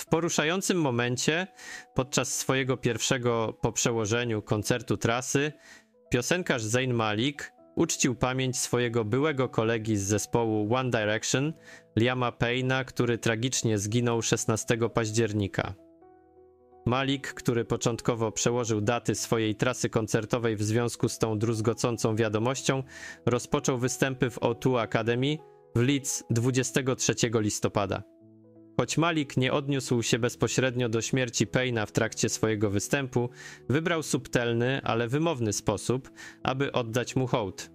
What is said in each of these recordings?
W poruszającym momencie, podczas swojego pierwszego po przełożeniu koncertu trasy, piosenkarz Zayn Malik uczcił pamięć swojego byłego kolegi z zespołu One Direction, Liama Payna, który tragicznie zginął 16 października. Malik, który początkowo przełożył daty swojej trasy koncertowej w związku z tą druzgocącą wiadomością, rozpoczął występy w O2 Academy w Leeds 23 listopada. Choć Malik nie odniósł się bezpośrednio do śmierci Payna w trakcie swojego występu, wybrał subtelny, ale wymowny sposób, aby oddać mu hołd.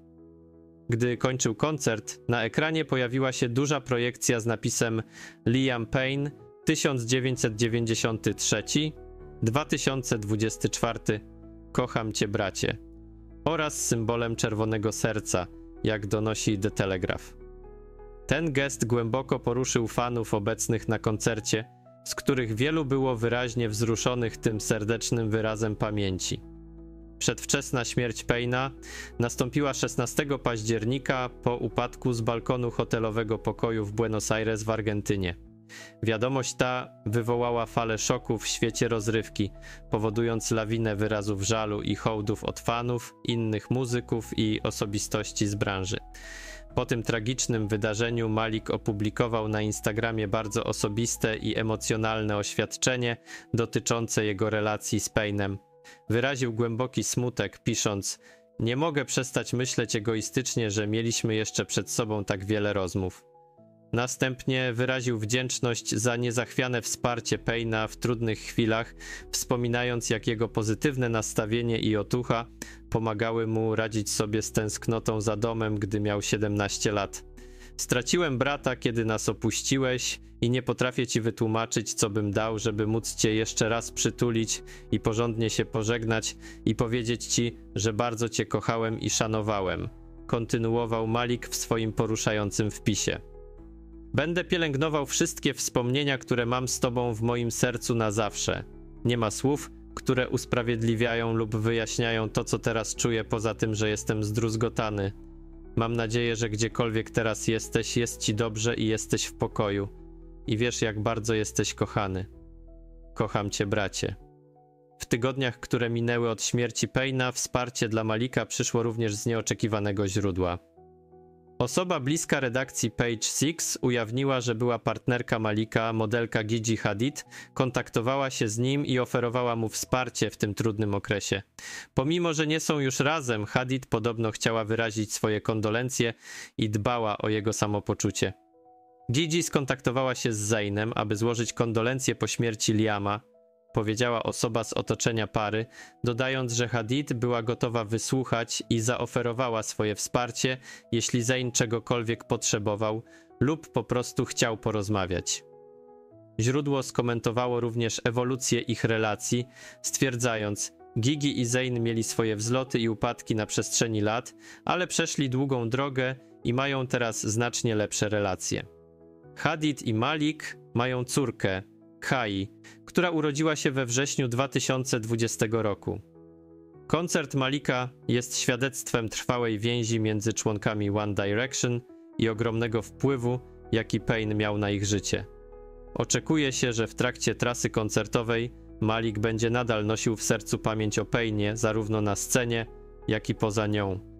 Gdy kończył koncert, na ekranie pojawiła się duża projekcja z napisem Liam Payne 1993 2024 Kocham cię bracie oraz symbolem czerwonego serca, jak donosi The Telegraph. Ten gest głęboko poruszył fanów obecnych na koncercie, z których wielu było wyraźnie wzruszonych tym serdecznym wyrazem pamięci. Przedwczesna śmierć Payna nastąpiła 16 października po upadku z balkonu hotelowego pokoju w Buenos Aires w Argentynie. Wiadomość ta wywołała falę szoku w świecie rozrywki, powodując lawinę wyrazów żalu i hołdów od fanów, innych muzyków i osobistości z branży. Po tym tragicznym wydarzeniu Malik opublikował na Instagramie bardzo osobiste i emocjonalne oświadczenie dotyczące jego relacji z Paynem. Wyraził głęboki smutek, pisząc: Nie mogę przestać myśleć egoistycznie, że mieliśmy jeszcze przed sobą tak wiele rozmów. Następnie wyraził wdzięczność za niezachwiane wsparcie Payna w trudnych chwilach, wspominając jak jego pozytywne nastawienie i otucha pomagały mu radzić sobie z tęsknotą za domem, gdy miał 17 lat. Straciłem brata, kiedy nas opuściłeś i nie potrafię ci wytłumaczyć, co bym dał, żeby móc cię jeszcze raz przytulić i porządnie się pożegnać i powiedzieć ci, że bardzo cię kochałem i szanowałem. Kontynuował Malik w swoim poruszającym wpisie. Będę pielęgnował wszystkie wspomnienia, które mam z Tobą w moim sercu na zawsze. Nie ma słów, które usprawiedliwiają lub wyjaśniają to, co teraz czuję, poza tym, że jestem zdruzgotany. Mam nadzieję, że gdziekolwiek teraz jesteś, jest Ci dobrze i jesteś w pokoju. I wiesz, jak bardzo jesteś kochany. Kocham Cię, bracie. W tygodniach, które minęły od śmierci Payna, wsparcie dla Malika przyszło również z nieoczekiwanego źródła. Osoba bliska redakcji Page Six ujawniła, że była partnerka Malika, modelka Gigi Hadid, kontaktowała się z nim i oferowała mu wsparcie w tym trudnym okresie. Pomimo, że nie są już razem, Hadid podobno chciała wyrazić swoje kondolencje i dbała o jego samopoczucie. Gigi skontaktowała się z Zainem, aby złożyć kondolencje po śmierci Liama, powiedziała osoba z otoczenia pary, dodając, że Hadid była gotowa wysłuchać i zaoferowała swoje wsparcie, jeśli Zayn czegokolwiek potrzebował lub po prostu chciał porozmawiać. Źródło skomentowało również ewolucję ich relacji, stwierdzając, Gigi i Zayn mieli swoje wzloty i upadki na przestrzeni lat, ale przeszli długą drogę i mają teraz znacznie lepsze relacje. Hadid i Malik mają córkę, Kai, która urodziła się we wrześniu 2020 roku. Koncert Malika jest świadectwem trwałej więzi między członkami One Direction i ogromnego wpływu, jaki Payne miał na ich życie. Oczekuje się, że w trakcie trasy koncertowej Malik będzie nadal nosił w sercu pamięć o Payne, zarówno na scenie, jak i poza nią.